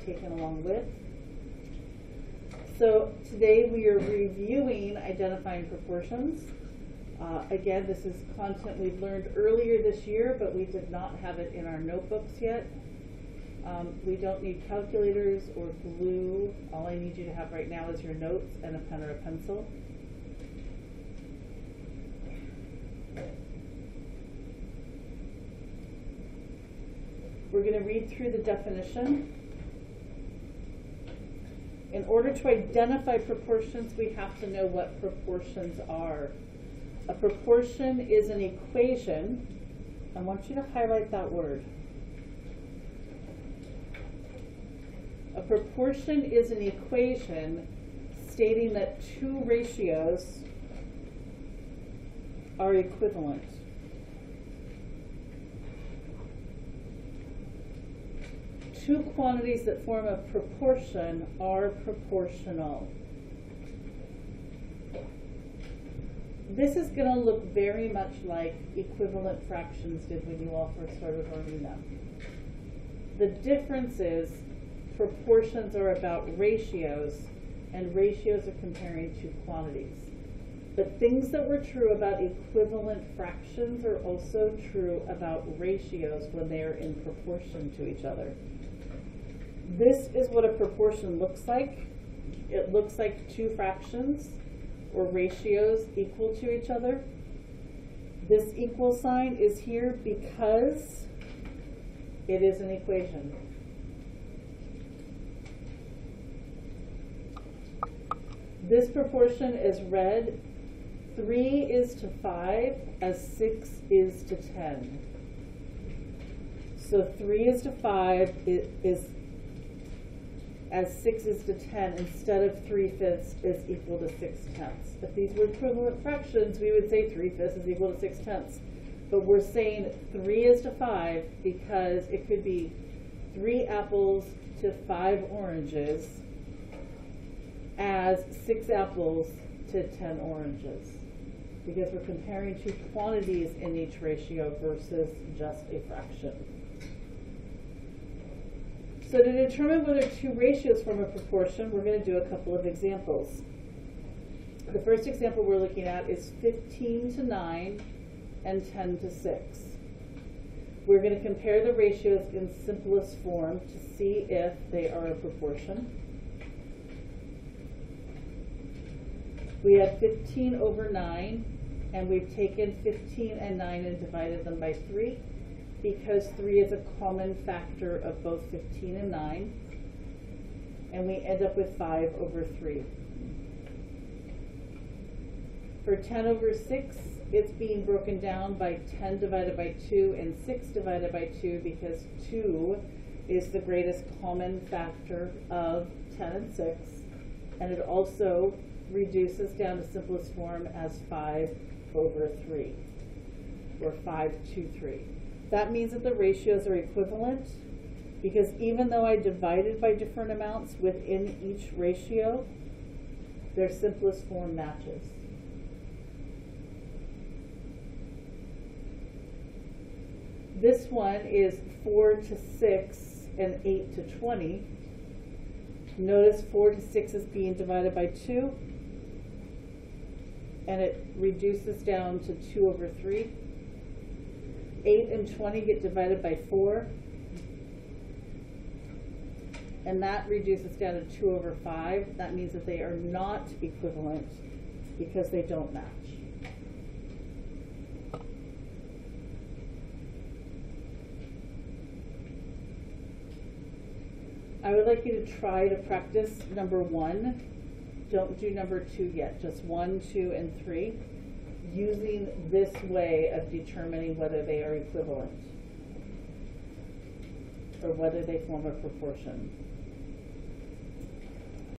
taken along with. So today we are reviewing identifying proportions. Uh, again, this is content we've learned earlier this year, but we did not have it in our notebooks yet. Um, we don't need calculators or glue. All I need you to have right now is your notes and a pen or a pencil. We're going to read through the definition. In order to identify proportions, we have to know what proportions are. A proportion is an equation. I want you to highlight that word. A proportion is an equation stating that two ratios are equivalent. Two quantities that form a proportion are proportional. This is going to look very much like equivalent fractions did when you all first started learning them. The difference is proportions are about ratios, and ratios are comparing two quantities. But things that were true about equivalent fractions are also true about ratios when they are in proportion to each other. This is what a proportion looks like. It looks like two fractions or ratios equal to each other. This equal sign is here because it is an equation. This proportion is red. 3 is to 5 as 6 is to 10. So 3 is to 5 is as 6 is to 10 instead of 3 fifths is equal to 6 tenths. If these were equivalent fractions, we would say 3 fifths is equal to 6 tenths. But we're saying 3 is to 5 because it could be 3 apples to 5 oranges as 6 apples to 10 oranges. Because we're comparing two quantities in each ratio versus just a fraction. So to determine whether two ratios form a proportion, we're going to do a couple of examples. The first example we're looking at is 15 to 9 and 10 to 6. We're going to compare the ratios in simplest form to see if they are a proportion. We have 15 over 9, and we've taken 15 and 9 and divided them by 3 because 3 is a common factor of both 15 and 9. And we end up with 5 over 3. For 10 over 6, it's being broken down by 10 divided by 2 and 6 divided by 2 because 2 is the greatest common factor of 10 and 6. And it also reduces down to simplest form as 5 over 3, or 5 to 3. That means that the ratios are equivalent because even though I divided by different amounts within each ratio, their simplest form matches. This one is 4 to 6 and 8 to 20. Notice 4 to 6 is being divided by 2, and it reduces down to 2 over 3. 8 and 20 get divided by 4. And that reduces down to 2 over 5. That means that they are not equivalent because they don't match. I would like you to try to practice number one. Don't do number two yet, just one, two, and three using this way of determining whether they are equivalent or whether they form a proportion.